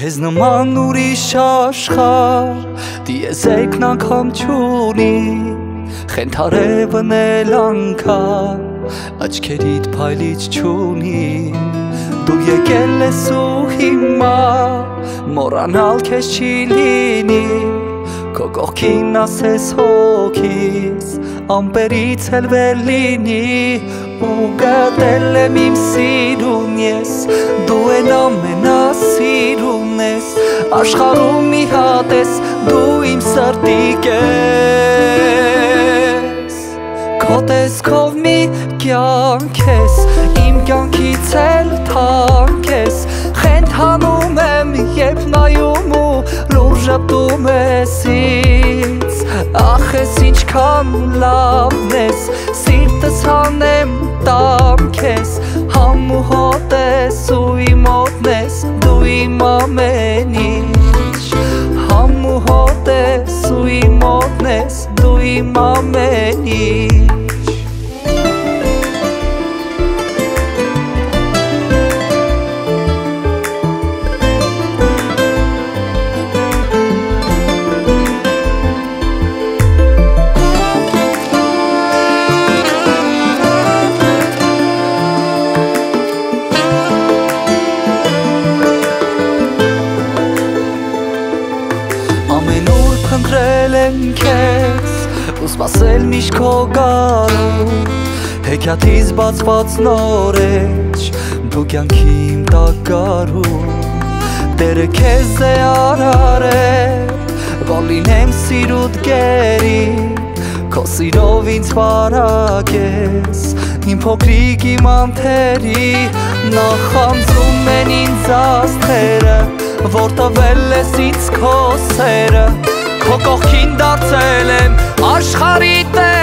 Քեզ նման ուրիշ աշխար դիեզեկն անգամ չունի Խենթարևն էլ անգամ աչքերիդ փայլիչ չունի Դու եկել ես ու հիմա մորանալ քեզ չի լինի Քո կողքին ասես հոգիս ամպերից էլ վեր լինի ու գտել եմ իմ սիրուն ես դու են ամենասիրուն ես աշխարհում մի հատ ես դու իմ սրտի կես քո տեսքով մի կյանք ես ժպտում ես ինձ ախ ես ինչքան լավն ես սիրտս հանեմ տամ քեզ համ ու հոտ ես ու իմ մոտն ես դու իմ ամեն են քեզ ու սպասել միշտ քո գալու հեքիաթից բացված նորեջ դու կյանքի իմ տակ կարու Տերը քեզ է արարել որ լինեմ սիրուդ գերի Քո սիրով ինձ վարակես Իմ փոքրիկ իմ անթերի Նախանձում են ինձ աստերը Որ տվել ես ինձ քո սերը քո կողքին դարձել եմ աշխարհի տերը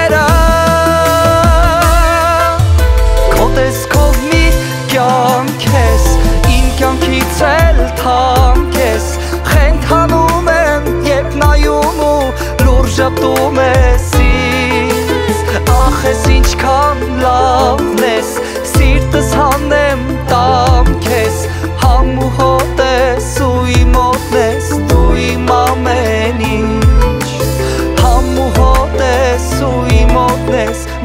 իմ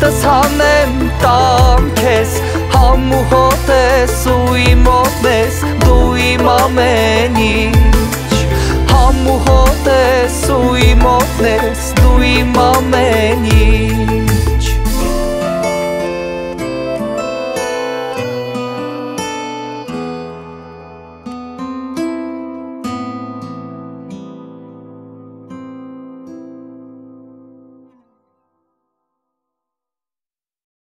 սիրտս հանեմ տանք ես Համ ու հոտ ես ու իմ մոտն ես, դու իմ ամեն ինչ Համ ու հոտ ես ու իմ մոտն ես, դու իմ ամեն ինչ